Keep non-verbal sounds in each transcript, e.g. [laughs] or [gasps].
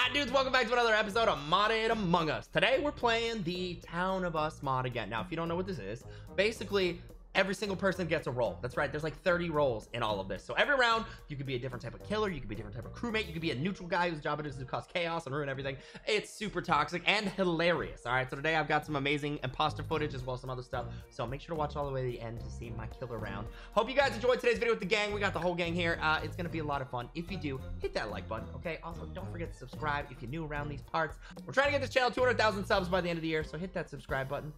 Alright, dudes, welcome back to another episode of Modded Among Us. Today, we're playing the Town of Us mod again. Now, if you don't know what this is, basically, every single person gets a role. That's right, there's like 30 roles in all of this. So every round, you could be a different type of killer, you could be a different type of crewmate, you could be a neutral guy whose job it is to cause chaos and ruin everything. It's super toxic and hilarious. Alright, so today I've got some amazing imposter footage as well as some other stuff. So make sure to watch all the way to the end to see my killer round. Hope you guys enjoyed today's video with the gang. We got the whole gang here. Uh, it's gonna be a lot of fun. If you do, hit that like button, okay? Also, don't forget to subscribe if you're new around these parts. We're trying to get this channel 200,000 subs by the end of the year, so hit that subscribe button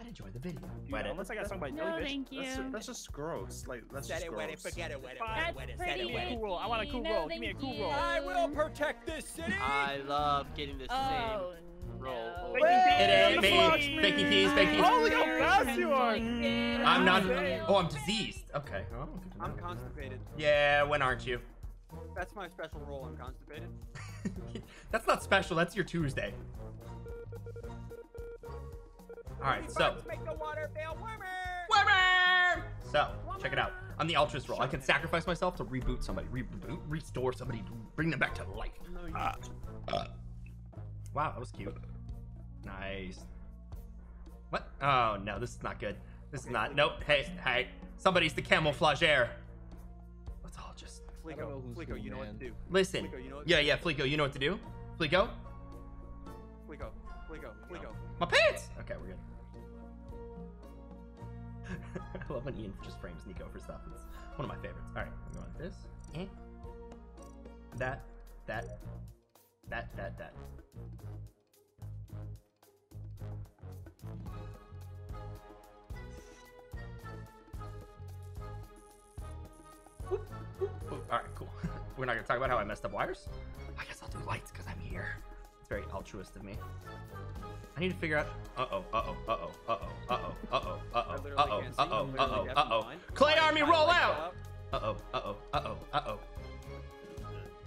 and enjoy the video. Wet it. Unless I got sung by No, Jellyfish. thank you. That's, ju- that's just gross. Like that's Set just it, wet it, forget it, wet it, Fine. wet it, That's set it, pretty. wet it. Cool roll. I want a cool No, roll. Give me a cool you. roll. I will protect this city. I love getting the Oh, same roll. no. Thank you, It ain't Thank me. you. Fakey keys. Oh, look how fast you are. I'm not. Oh, I'm diseased. Okay. Oh, I'm constipated. Yeah, when aren't you? That's my special role. I'm constipated. [laughs] that's not special. That's your Tuesday. All right, so. Let's make the water feel warmer. Warmer! So, check it out. I'm the altruist role. I can sacrifice myself to reboot somebody, reboot, restore somebody, bring them back to life. No, you Ah. Wow, that was cute. Nice. What? Oh no, this is not good. This is not. Nope. Hey, hey. Somebody's the camouflager. Let's all just Flico, know who's Flico, you know what to do. listen. Flico, you know what Yeah, yeah. Flico, you know what to do. Flico, Flico, Flico, Flico. my pants. Okay, we're good. [laughs] I love when Ian just frames Nico for stuff. It's one of my favorites. All right, I'm going with this. Eh. That, that, that, that, that. Whoop, whoop, whoop. All right, cool. [laughs] We're not gonna talk about how I messed up wires. I guess I'll do lights because I'm here. It's very altruist of me. I need to figure out. Uh oh. Uh oh. Uh oh. Uh oh. Uh oh. Uh oh. Uh I oh. literally Uh oh. can't Uh see. oh. I'm Uh literally oh. deaf Uh and oh. blind. Clay My- Army, my roll lights go out. up. Uh oh. Uh oh. Uh oh. Uh oh.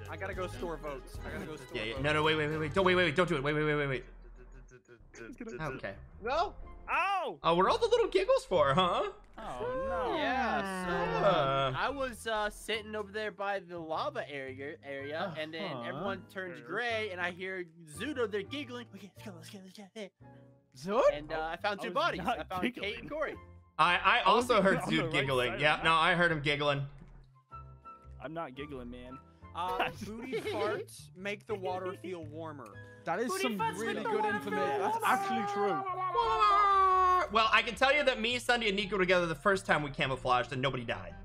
I gotta go store votes. I gotta go store Yeah. Yeah. votes. No. No. Wait. Wait. Wait. Wait. Don't. Wait. Wait. Wait. Don't do it. Wait. Wait. Wait. Wait. Wait. [laughs] Okay. No? Ow! Oh, what are all the little giggles for, huh? Oh no. Yeah, so Uh. I was uh, sitting over there by the lava area, area, and then everyone turns gray, and I hear Zudo there giggling. Okay, let's go, let's go, let's go. Hey. Zud? And uh, I found two was bodies. I found Kate and Corey. I I I also heard [laughs] on the Zud right giggling. side Yeah. No, I heard him giggling. I'm not giggling, man. [laughs] Uh, booty farts make the water feel warmer. That is Booty some really good information. That's actually true. [laughs] Well, I can tell you that me, Sunday, and Nico were together the first time we camouflaged and nobody died.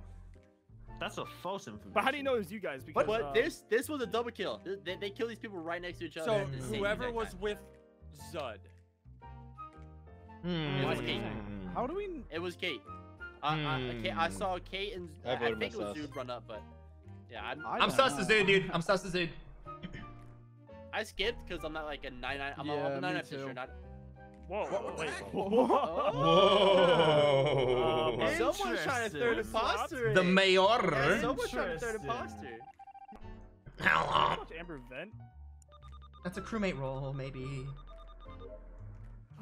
That's a false information. But how do you know it was you guys? Because But uh, this this was a double kill. They, they, they kill these people right next to each other. So the whoever exact was time. with Zud. Hmm. It was Kate. How do we? It was Kate. I, I, Kate- I Hmm. saw Kate and I I, I voted think it was myself. Zude run up, but yeah, I, I I'm don't sus know. as dude, dude. I'm sus as dude. I skipped because I'm not like a 99. I'm Yeah, a, I'm a me 99 too. sure. Not. Whoa, whoa, wait. Whoa. Um, Someone's trying to third Interesting. imposter. the Yeah, mayor. someone's trying to third Interesting. imposter. Hello. Watch Amber vent. That's a crewmate role, maybe.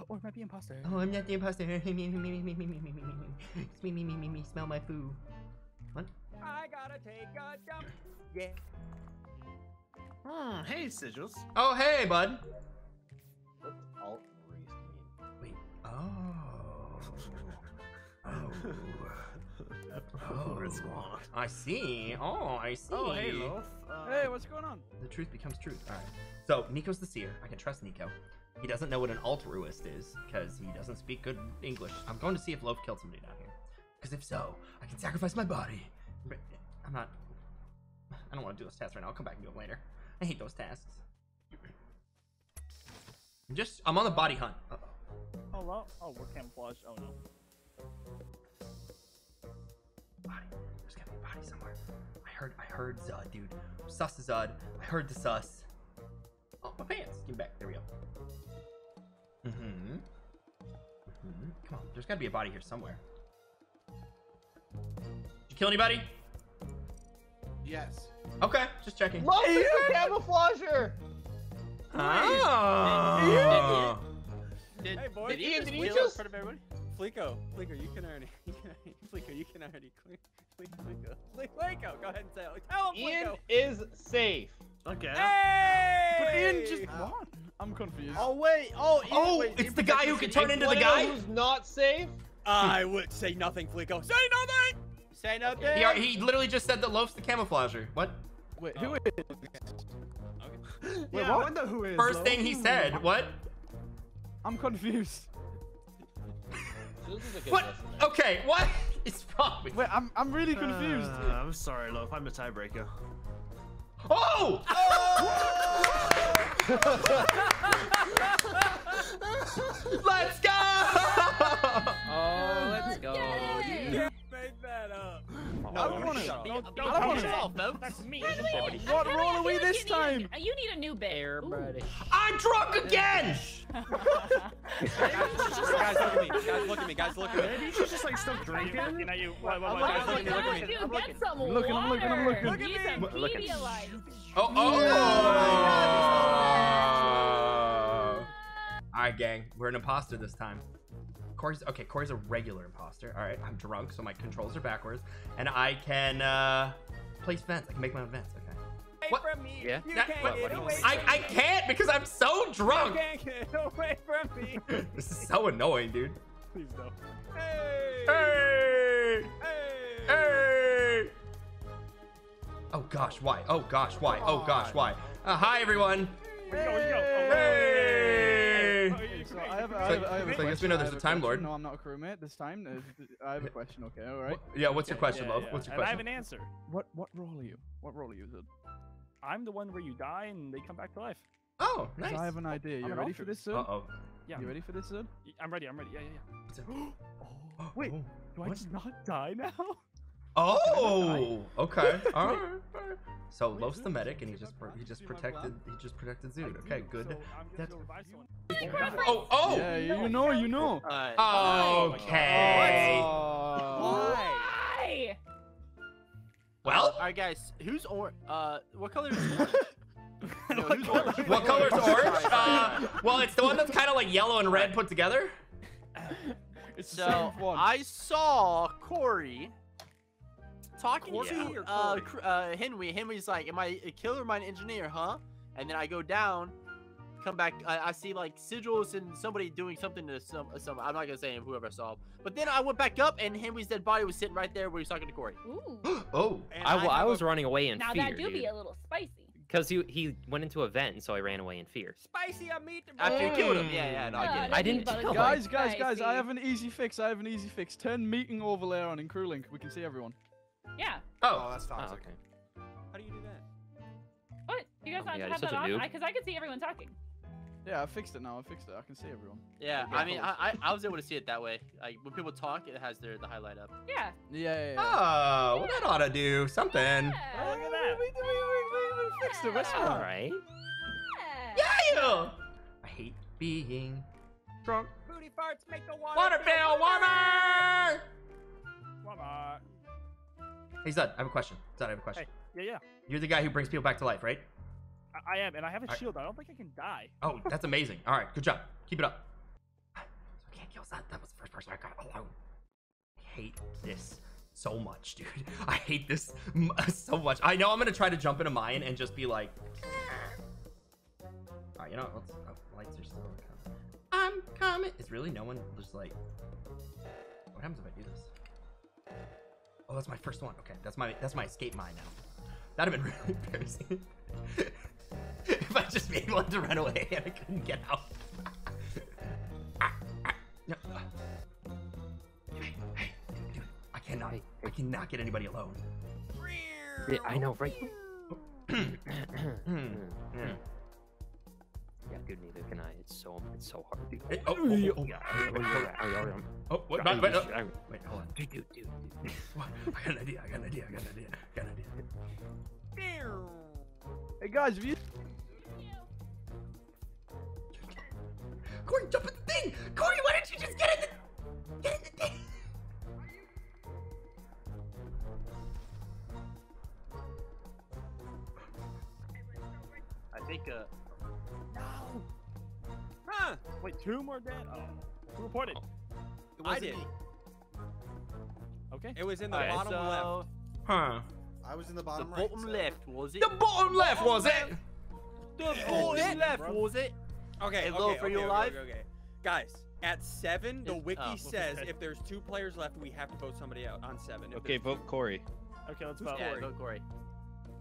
Or it might be imposter. Oh, I'm not the imposter. me, me, me, me, me, me, me, me, me, me, me. It's me, me, me, me, me. Smell my food. I gotta take a dump. Yeah. Hmm, hey, Sigils. Oh, hey, bud. Alt race mean. Wait. Oh. [laughs] Oh. Oh. I see. Oh, I see. Oh, hey, Loaf. Uh, Hey, what's going on? The truth becomes truth. All right. So Nico's the seer. I can trust Nico. He doesn't know what an altruist is because he doesn't speak good English. I'm going to see if Loaf killed somebody down here. Because if so, I can sacrifice my body. But I'm not. I don't want to do those tasks right now. I'll come back and do them later. I hate those tasks. I'm just. I'm on the body hunt. Uh-oh. Oh, well. Oh, we're camouflaged. Oh, no. Body. There's gotta be a body somewhere. I heard. I heard Zud, dude. Sus Zud. I heard the sus. Oh, my pants. Give back. There we go. Mm-hmm. Mm-hmm. Come on. There's gotta be a body here somewhere. Did you kill anybody? Yes. Okay, just checking. Love is a camouflager. Oh. Did, Hey, boy. did Ian, Ian, did did you you kill in just- front of everybody? Flico, Flico, you can already, [laughs] you can already, Flico, you can already clear. Flico, Flico, Flico, Flico, go ahead and say it. Tell him, Ian Flico. is safe. Okay. Hey! But Ian didn't just ah. what? I'm confused. Oh wait. Oh. he- Oh, wait, it's he the guy who can turn into the Wanna know guy. Who's not safe? I would say nothing, Flico. Say nothing! Say nothing. He, he literally just said that Loaf's the camouflager. What? Wait, who is? Wait, yeah, I what? wonder who is. First though. thing he said. What? I'm confused. This is What? lesson. Okay, what [laughs] is wrong with Wait, I'm I'm really confused. Uh, I'm sorry, Loaf. I'm the tiebreaker. Oh! [laughs] Let's go! [laughs] wanna- shut Be- up. be I don't wanna- yourself, folks. That's me. What Henry, role are we like this you need time? A, you need a new bit. Air Ooh. buddy. I'm drunk again! [laughs] guys, [laughs] guys, look at me. Guys, look at me. Guys, look at me. Maybe you just like stop drinking. Looking at you. What, what, I'm guys, guys, my look at me, look at God, me. I'm get I'm looking, I'm looking, I'm water. looking. Need some Look at me. Pedialyte. Oh, oh! Alright, gang. We're an imposter this time. Corey's okay, Corey's a regular imposter. Alright, I'm drunk, so my controls are backwards. And I can uh place vents. I can make my own vents, okay. What? from me. Yeah? You That- can't what- get what- away I, from I me. can't because I'm so You drunk! can't get away from me. [laughs] This is so annoying, dude. Please no. Hey. Hey! Hey. Hey! Oh gosh, why? Oh gosh, why? Oh gosh, why? Uh, hi everyone. Where'd you go? Where'd you go? Oh, Hey! I have, you- I have, I have a So I guess we know there's a Time. Lord. No, I'm not a crewmate this time. [laughs] I have a question. Okay, all right. Yeah, what's your question, yeah, love? yeah. What's your And I have an answer. What what role are you? What role are you, Zed? I'm the one where you die and they come back to life. Oh, nice. I have an idea. You an ready for this, Zed? Uh oh. Yeah. You ready for this, Zed? I'm ready. I'm ready. Yeah, yeah, yeah. [gasps] Wait, Oh. Do I just not die now? [laughs] Oh, [laughs] okay. All right. So Wait, the medic, and he just a pr- plan he just protected he just protected I Zud. Okay, good. That's- gonna go revive. Oh, oh. Yeah, you, you know, you know. Alright. Okay. Oh. Why? Well, All right, guys. Who's or? Uh, what color is [laughs] orange? No, who's orange? what color's Sorry, orange? Uh, well, it's the one that's kind of like yellow and red put together. [laughs] It's the So same one. I saw Corey talking Corey to uh, uh Henry. Henry's like, "Am I a killer? Am I an engineer? Huh?" And then I go down, come back. I, I see like sigils and somebody doing something to some some. I'm not gonna say whoever I saw. But then I went back up and Henry's dead body was sitting right there where he's talking to Corey. Ooh. [gasps] oh. And I, w- I have was a running away in Now fear, Now that do be a little spicy. Because he he went into a vent, and so I ran away in fear. spicy. I meet the After you killed him. Mm. Yeah, yeah, no, I Uh, get it. I didn't but kill. Guys, guys, guys! I have an easy fix. I have an easy fix. Turn meeting overlay on in CrewLink. We can see everyone. Yeah. Oh. oh. that's Oh, toxic. okay. How do you do that? What? You guys Oh my not God, have you're that such a on? Because I, can see everyone talking. Yeah, I fixed it now. I fixed it. I can see everyone. Yeah, Yeah, I mean. I, I I was able to see it that way. Like when people talk, it has their the highlight up. Yeah. Yeah, yeah, yeah. Oh, well, that ought to do something. Yeah. Oh, look at that. We, we, we, we, we fixed it. What's Yeah. All wrong? right. Yeah. I hate being drunk. Booty farts make the water. Water feel warmer. Come on. Hey Zud, I have a question. Zud, I have a question. Hey, Yeah, yeah. You're the guy who brings people back to life, right? I, I am, and I have a Alright. shield. I don't think I can die. Oh, [laughs] that's amazing. All right, good job. Keep it up. I can't kill Zud. That was the first person I got alone. I hate this so much, dude. [laughs] I hate this m- [laughs] so much. I know I'm gonna try to jump into mine and just be like. Ah. All right, you know what? Let's. Oh, lights are still coming. I'm coming. Is really no one just like. What happens if I do this? Oh, that's my first one. Okay, that's my that's my escape mine now. That'd have been [laughs] really embarrassing. [laughs] if I just made one to run away and I couldn't get out. Ah, [laughs] ah, no. Hey, hey, dude, I cannot. I cannot get anybody alone. Yeah, I know, right? [clears throat] Yeah, dude, neither can I. It's so it's so hard, dude. Hey, oh, oh, oh, oh. Yeah, Wait, hold on. I- Oh, wait, I- wait, wait, I- oh. wait, hold on. Dude, dude, dude, dude. [laughs] What? I got an idea. I got an idea. I got an idea. I got an idea. Hey guys, have you? Corey, jump in the thing! Corey, why didn't you just get in the get in the thing? I think uh. Huh? Wait, two more dead? Oh. Who reported? It I wasn't did. me. Okay. It was in the Alright, bottom so left. Huh? I was in the the bottom right. bottom so- left was it? The bottom left was it? The boy Shit, left, bro. was it? Okay, Hey, okay, for okay, you okay, alive? Okay, okay. Guys, at seven, the wiki oh. says if there's two players left, we have to vote somebody out on seven. If Okay, vote Corey. Okay, let's Who's vote. Yeah, Corey? vote Corey.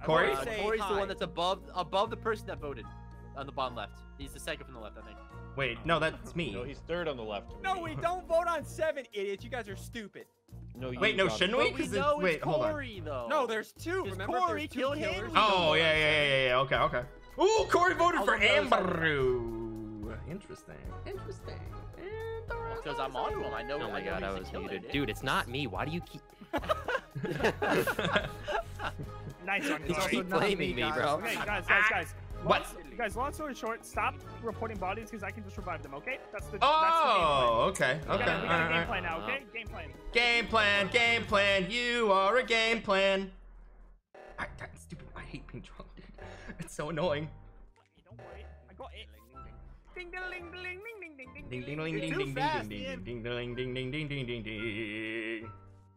Corey? Uh, Say Corey's the one that's above above the person that voted on the bottom left. He's the second from the left, I think. Wait, no, that's me. No, he's third on the left. No, me. we don't vote on seven, idiots. You guys are stupid. No, you Wait, no, shouldn't we? But we 'Cause it's- wait, it's hold on. Corey though. No, there's two. Remember, Corey there's two killed killers. Henry. Oh, yeah, yeah, yeah, yeah, yeah. Okay, okay. Ooh, Corey voted for All of those Amber. Interesting. Interesting. Because I'm on to him. I know. Oh my god, I he's the was muted. Dude, it's not me. Why do you keep [laughs] [laughs] Nice one, you Corey. keep blaming me, bro? Okay, guys, guys, guys. What? Guys, long story short, stop reporting bodies because I can just revive them. Okay? That's the. Oh, okay, That's the game plan. We okay. got, we got a game plan now. Okay? Game plan. Game plan, game plan. You are a game plan. I, that's stupid. I hate being drunk, dude. It's so annoying. Don't worry, I got it. Ding ding ding ding ding ding ding Ding ding ding ding ding ding ding ding ding ding ding ding ding ding ding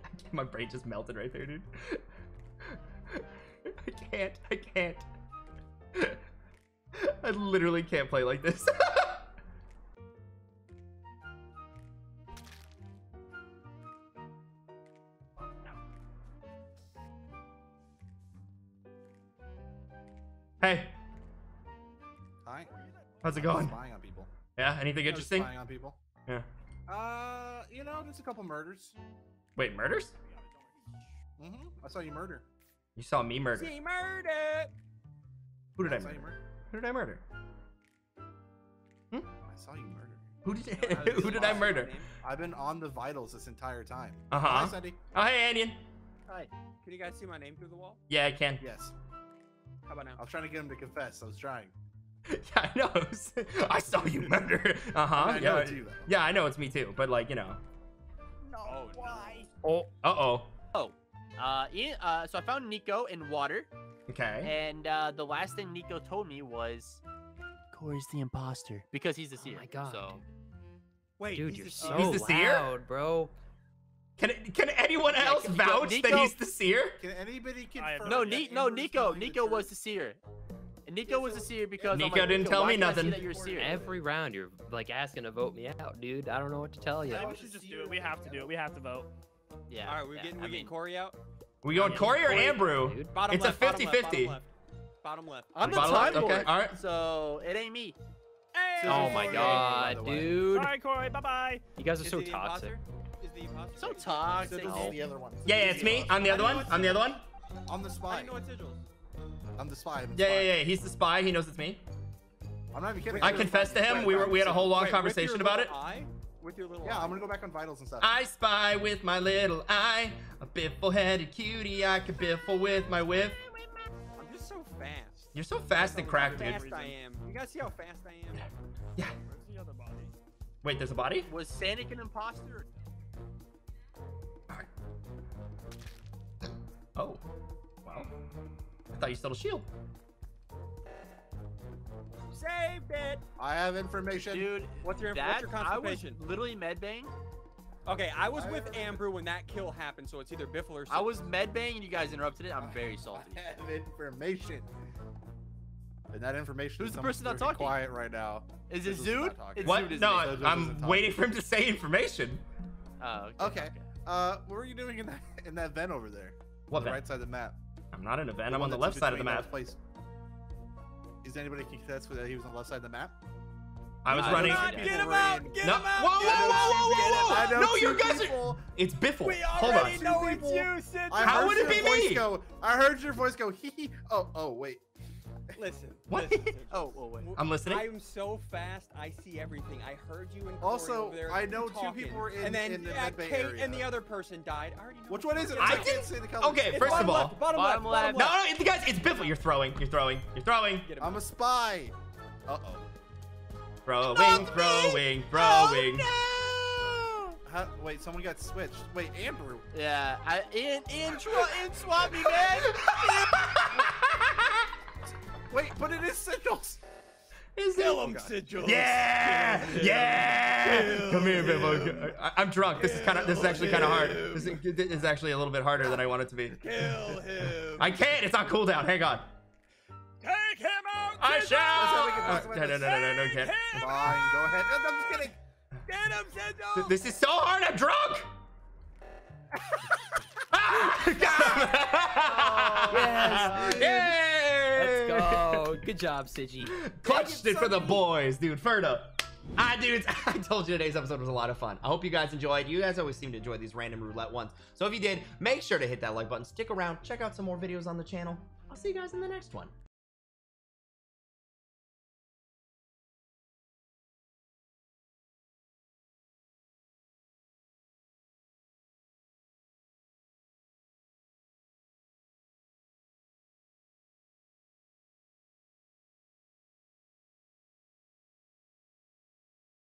[laughs] My brain just melted right there, dude. I can't. I can't. I literally can't play like this. hey, Hi. how's it going? Spying on people. Yeah, anything just interesting? Spying on people. Yeah. Uh, you know, there's a couple murders. Wait, murders? Mm-hmm. I saw you murder. You saw me murder. See murder. Who did I saw you murder? murder. Who did I murder? I saw you murder. Who did I [laughs] who did I murder? I've been on the vitals this entire time. Uh huh. Hi, Sandy. Oh hey Anion. Hi. Can you guys see my name through the wall? Yeah, I can. Yes. How about now? I was trying to get him to confess. I was trying. [laughs] yeah, I know. [laughs] I saw you murder. Uh huh. I know Yeah. it's you. Yeah, I know it's me too. But like you know. No. Why? Oh. Uh oh. Uh, Ian, uh, so I found Nico in water, Okay. and uh, the last thing Nico told me was, "Corey's the imposter because he's the Oh seer." my God. So Wait, Dude, you're so seer. He's the seer? loud, bro. Can can anyone Yeah, else Nico- vouch that Nico- he's the seer? Can anybody confirm? no, Ni- no, Nico, Nico was the seer. And Nico was the seer because Nico like, didn't tell me can I see nothing. That you're a seer? Every round, you're like asking to vote me out, dude. I don't know what to tell you. Yeah, we should just do it. We have to do it. We have to vote. Yeah. All right, we're yeah, getting we're getting mean, Corey out. We going Yeah, Corey or Corey- Ambrew? Dude. Bottom It's a left, bottom left, 50-50. Bottom left. Bottom left. I'm the Bottom left? time Okay, lord, all right. so it ain't me. Hey! Oh my Corey, by god, the way. dude. All right, Corey. Bye bye. You guys are Is so he the toxic. imposter? Is the imposter? So So toxic. this No. is the other one. Yeah, yeah, it's me. I'm the other one. I'm the other one. I'm the I spy. didn't know what sigils. I'm the spy. I'm the Yeah, spy. yeah, yeah. He's the spy. He knows it's me. I'm not even kidding. I You're the confessed to spy. him. We were we had a whole long Wait, with your conversation about it. Little Eye? With your little Yeah, eye. I'm gonna go back on vitals and stuff. I spy with my little eye, a biffle-headed cutie. I can biffle with my whip. I'm just so fast. You're so fast and cracked, How dude. fast I am. You guys see how fast I am? Yeah. Where's the other body? Wait, there's a body? Was Sanic an imposter? Oh. Wow. I thought you stole a shield. Saved it. I have information. Dude, What's your that what's your I was literally medbang. Okay, I was I with have- Amber when that kill happened, so it's either Biffle or. Something. I was medbang and you guys interrupted it. I'm very salty. I have information. And that information. Who's is the person not very talking? Quiet right now. Is it This is Zud? not. It's What? Zud, isn't No, it? Those I'm waiting for him to say information. Oh, Okay. Uh, what were you doing in that in that vent over there? What on the vent? right side of the map. I'm not in a vent. The I'm on the left side of the map. those places. Is anybody can contest that he was on the left side of the map? I was I running. don't Get him out! Get No. him out! Whoa, get whoa, whoa, whoa, whoa! No, you two guys are. It's Biffle. We Hold already on. know it's people. you, Sid. I How heard would it your be voice me? Go, I heard your voice go hee hee. Oh, oh, wait. Listen. [laughs] What? listen, Sid. [laughs] Oh, oh wait. I'm listening. I'm so fast. I see everything. I heard you and Corey Also, over there I know two people were in- and then in the Med Bay Kate area. and the other person died. I already know. Which one is it? I I can't didn't- say the color. Okay, It's first of bottom all, left, bottom, bottom left, bottom no, left. no, you guys, it's Biffle. You're throwing. You're throwing. You're throwing. I'm a spy. Uh oh. Throwing, throwing, throwing. How, wait, someone got switched. Wait, Amber. Yeah, I in in tr- in swap me, man. [laughs] Wait, but it is sigils. Is Kill him, sigils. Yeah, yeah. Come here, Bimbo. I, I'm drunk. This is kind of. This is actually kind of hard. This is, this is actually a little bit harder than I want it to be. Kill him. I can't. It's on cooldown. Hang on. Take him out! I Sigils! shall. That's how we can Uh, talk no, no, no, no, no, no, can't. Fine, go ahead. No, I'm just kidding. Get him, Sigils! This is so hard. I'm drunk. [laughs] [laughs] Yes. Yay! Let's go. Good job, Siggy. Clutched it for the boys, dude. Ferda. Ah, dudes, [laughs] I told you today's episode was a lot of fun. I hope you guys enjoyed. You guys always seem to enjoy these random roulette ones. So if you did, make sure to hit that like button. Stick around. Check out some more videos on the channel. I'll see you guys in the next one.